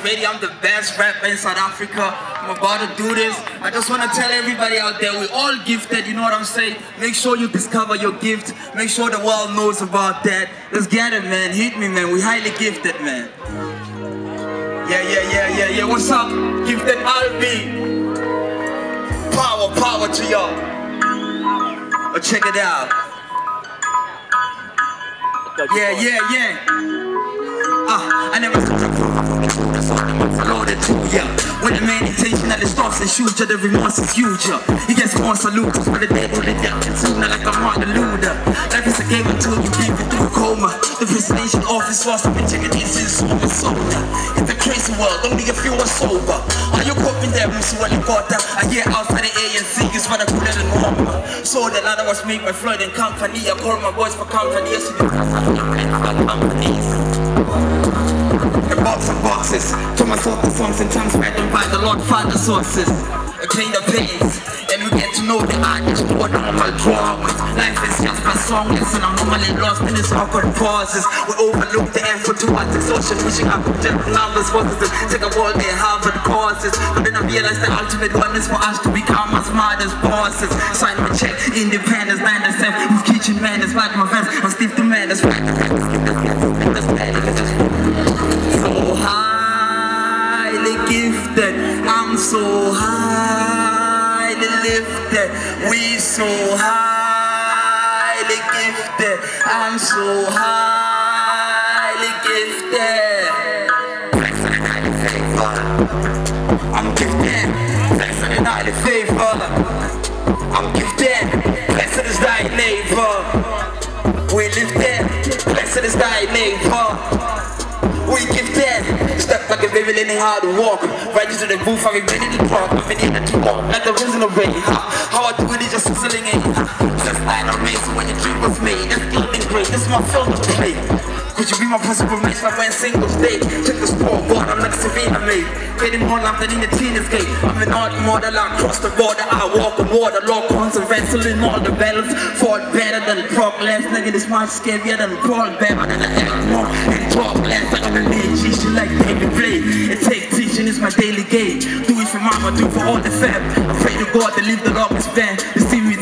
already. I'm the best rapper in South Africa. I'm about to do this. I just want to tell everybody out there, we're all gifted, you know what I'm saying? Make sure you discover your gift. Make sure the world knows about that. Let's get it, man. Hit me, man. We highly gifted, man. Yeah, yeah, yeah, yeah, yeah. What's up? Gifted Albi. Power, power to y'all. Oh, check it out. Yeah, yeah, yeah. Ah, I never the and shoots you, the remorse is huge, yeah. He gets more salutes for the dead or the death, and sooner like a Martin Luther. Life is a game until you leave it through a coma. The presidential office lost the checking in since sober, sober. It's a crazy world, only if you are sober. Are you coping there, Musu Walikota? I hear outside the ANC is what I put it in home. So the ladder was made by Floyd and company. I call my boys for company. So companies and box of boxes. To myself the songs and times them by the Lord Father sources. Clean the pains, and we get to know the art is more normal drugs. Life is just my song, listen, I'm normally lost in this awkward pauses. We overlook the effort towards exhaustion, wishing I could just numbers to take up all their Harvard courses. But then I realize the ultimate one is for us to become as smart as bosses. Sign my check, independence, 9 to 7. Who's kitchen man is my friends. I'm stiff to man, right. So highly lifted. We so highly gifted. I'm so highly gifted. I'm gifted. Blessed and highly favored. I'm gifted. Blessed is thy neighbor. We lifted. Blessed is thy neighbor. We gifted. Step like a baby learning how to walk. Right into the booth, I'm ready to talk. I'm ready to talk. Like the risen of rain. How I do it is just hustling in. Just like a race when your dream was made. That's feeling great. This is my film to play. Could you be my possible match like when single day? Check the scoreboard, I'm like Serena May. Love than in the teenage gate. I'm an art model, I cross the border. I walk on water, law conservation, in all the battles. Fought better than Brock Lesnar. Nigga, this much scarier than Paul Bear. Better than act more and talk less. I got a name, she like David Blaine. It take teaching, is my daily game. Do it for mama, do it for all the fam. I pray to God to leave the longest fan. You see me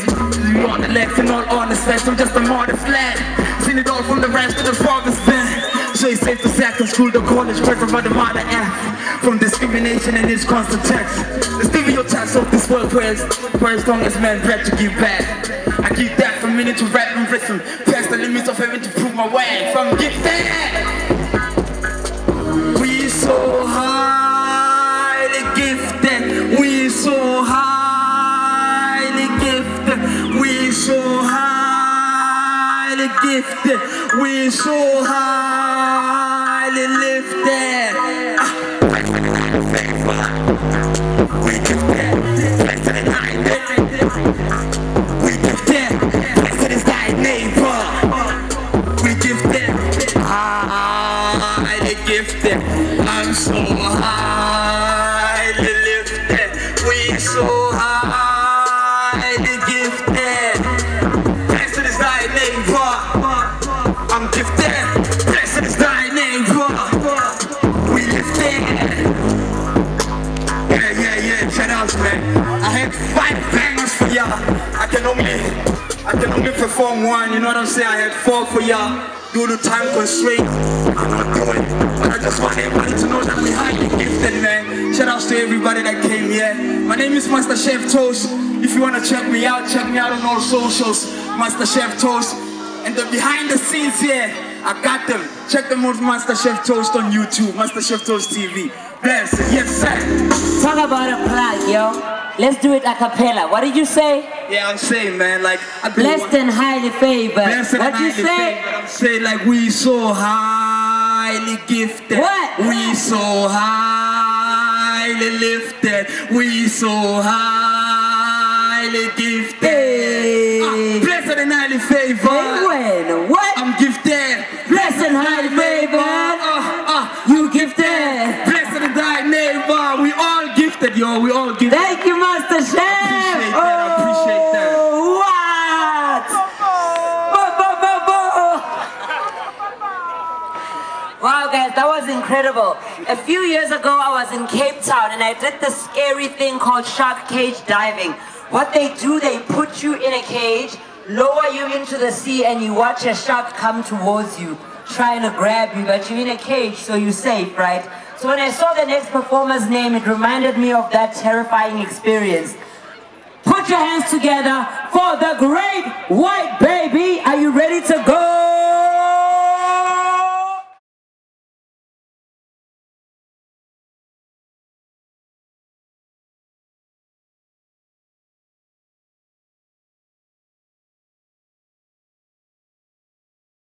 on the left and all honest facts. I'm just a modest lad. Seen it all from the ranch to the farthest band. It's safe to I can school the college, pray for the mother F. From discrimination and its constant text. The stereotypes of this world prayers. First longest man bred to give back. I keep that from minute to rap and rhythm. Past the limits of heaven to prove my way. From gifted. We so highly gifted. We so highly gifted. We so highly gifted. We so highly lifted. We gifted. Blessed is I can only perform one. You know what I'm saying? I had four for y'all due to time constraints. I'm not doing, but I just want everybody to know that we highly gifted, man. Shout outs to everybody that came here. My name is Master Chef Toast. If you wanna check me out, check me out on all socials. Master Chef Toast. And the behind the scenes here, I got them. Check them out, Master Chef Toast on YouTube, Master Chef Toast TV. Bless it, yes sir. Talk about a plug, yo. Let's do it a cappella. What did you say? Yeah, I'm saying, man, like I Blessed and highly favored. Blessed and What you say? favored. I'm saying like we so highly gifted. What? We so highly lifted. We so highly gifted. Hey. Ah, blessed and highly favored. when? Gifted, yo. We all gifted. Thank you, Master Chef. appreciate that, I appreciate that. Oh, what? Bo, bo, bo, bo. Wow, guys, that was incredible. A few years ago, I was in Cape Town and I did this scary thing called shark cage diving. What they do, they put you in a cage, lower you into the sea, and you watch a shark come towards you, trying to grab you, but you're in a cage, so you're safe, right? So when I saw the next performer's name, it reminded me of that terrifying experience. Put your hands together for the great white baby. Are you ready to go?